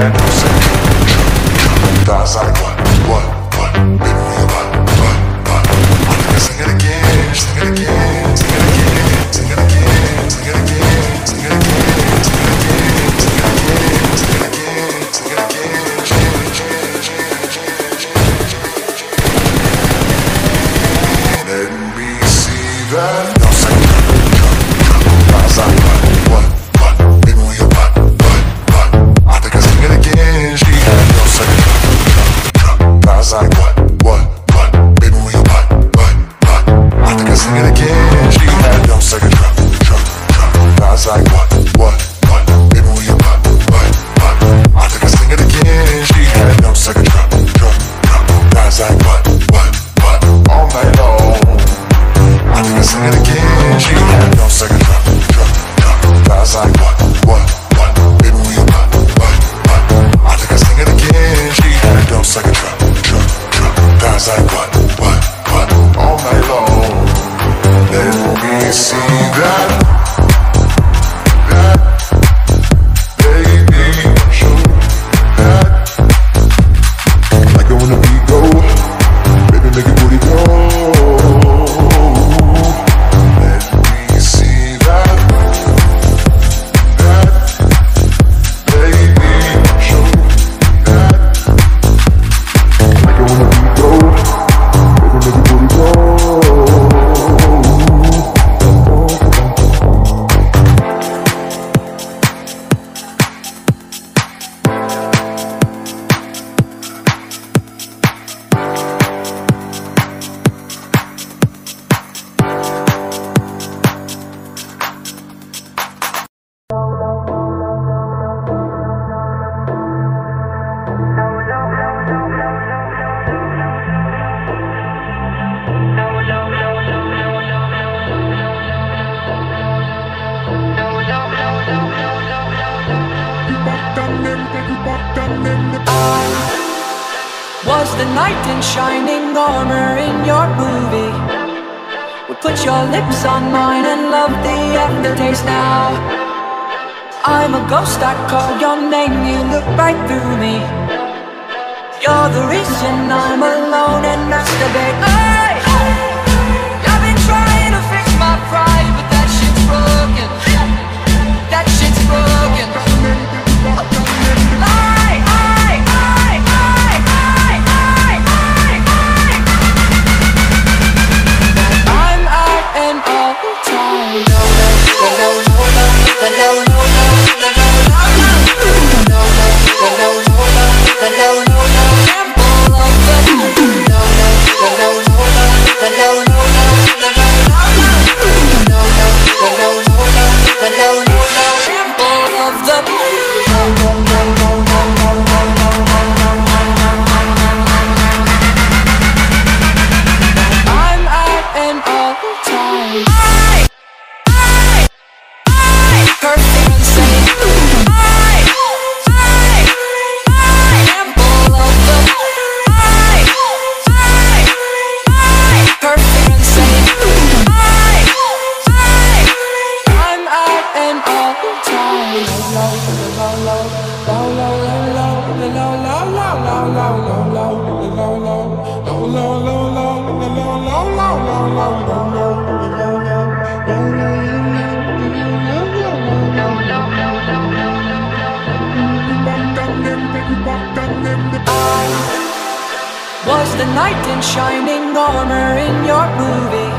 I'm gonna sing it. Let me see that. Thighs like what, what, what, all night long. I think I sing it again. She had second what, what, what, baby we what, what. I think I sing it again. She had second what, Was the knight in shining armor in your movie? Would put your lips on mine and love the aftertaste now. I'm a ghost, I call your name, you look right through me. You're the reason I'm alone and masturbate. Hey! Was the knight in shining armor in your movie?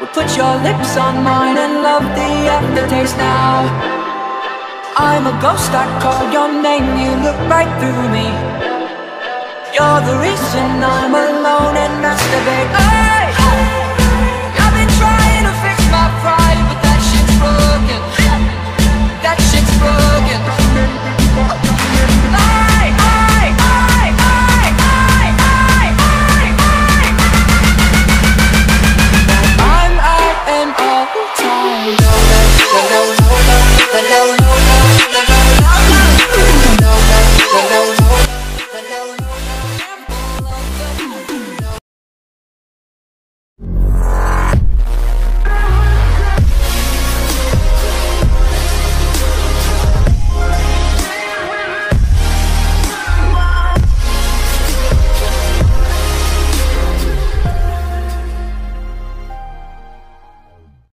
Would put your lips on mine and love the aftertaste now. I'm a ghost, I call your name, you look right through me. You're the reason I'm alone and masturbate.